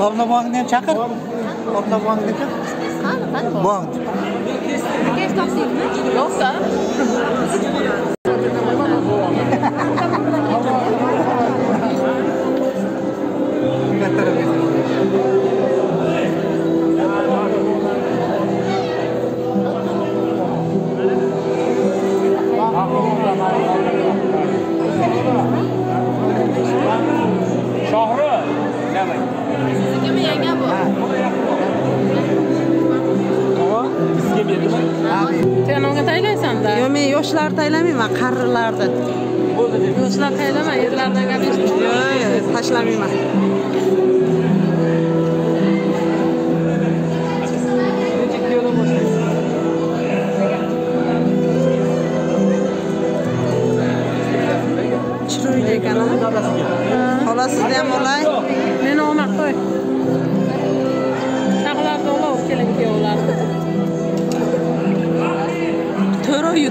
Domla boğangdan chaqir. Domla boğangdan chaqir. Ha, nima? Boğang. Yo'q-da. Taylaysanda yo'q men yoshlarni taylamayman qarilarni yoshlar taylama erlardan gap eshitma yo'q yo'q tashlamayman. Chiroyli ekan a xolasizda ham olay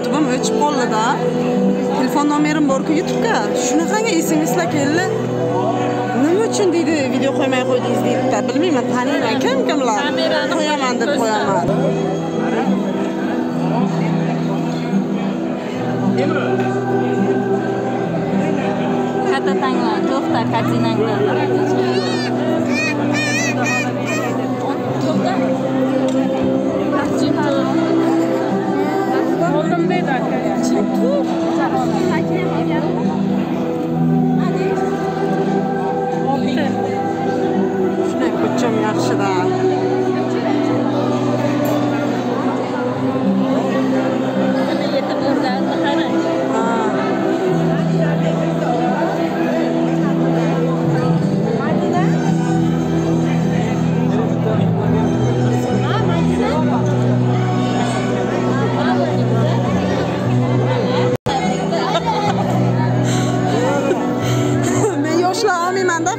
to'ra youtubem o'chib qoldida telefon nomerim borku youtubega. Shunaqangi smslar keldi. Nima uchun deydi video qo'ymay qo'ydingiz deydida bilmayman taniyman. Kim kimlar? Qo'yaman deb qo'yaman. Katta tanglar to'xta kartinanglar oldim deydi aka olti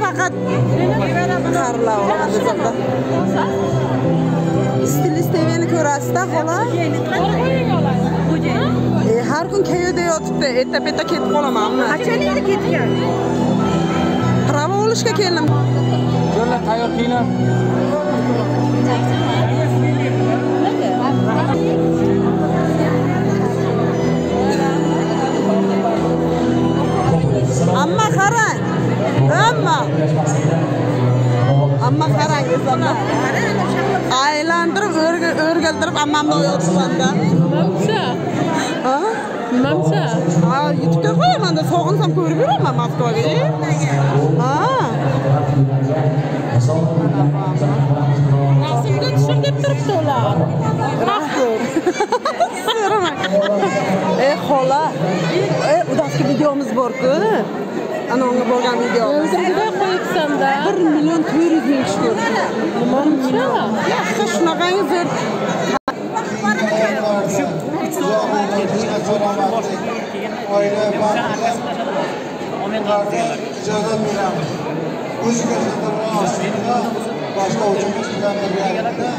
faqat qarilar olaman desamda stilist tvni ko'rasizda xola E, har kun kayuda yotibdi. Erta peta ketib qolamanmi qachon ketgan? Pravo olishga keldim. Yo'llar tayyor qilinglar amma amma qarang desana aylantirib o'rg- o'rgildirib ammamni oyotibmanda nimamsa ha? Nimamsa ha youtubega qo'yamanda sog'insam ko'rib yuraman moskvaga ha. Rasmga tushir deb turibdi ular So'ramang. e xola e udastki videomiz borku anamga borgan video o'ldirgida qo'yibsanda bir million to'rt yuz ming tushgan yaxshi shunaqangiz ijozat beramiz o'ziga munosibda boshqa uchimiz bilan birgalikda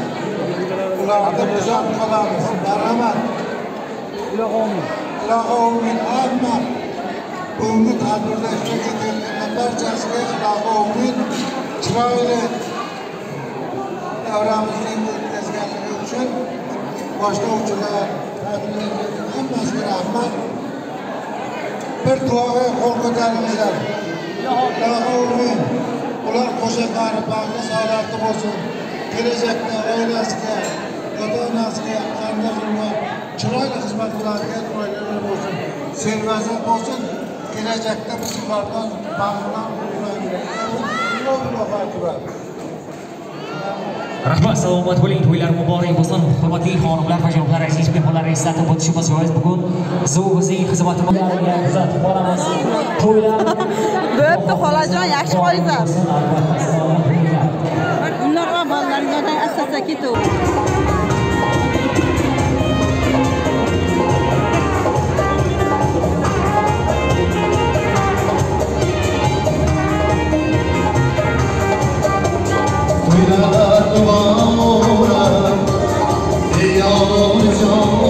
ularni buzoq qilamiz marhamat ilohi omin Ümit Anur'da şirket etmeler çarşıya ilave ümit çırağıyla davranışın tezgahları için başta uçular tadımlarının hepsine rahmet bir duaya kol koyarımızlar. Daha ümit ular koşakarı bağlı sağlıklı olsun. Gelecekte ailesine, vatanasına, kardeşine, çırağıyla hizmet kılarken oynamak olsun. Servezet olsun. Kelajakda biz ulardan akbar rahmat salomat bo'ling to'ylar muborak bo'lsin hurmatli xonimlar va janoblar aziz mehmonlar eslatib o'tishimiz joiz bugun bizning xizmatimizga kuzatib boramiz to'ylar bo'pti xolajon yaxshi qo'ysan ularga bolalarga asta asta ketaver Mora, mora, mora, mora, mora, mora, mora,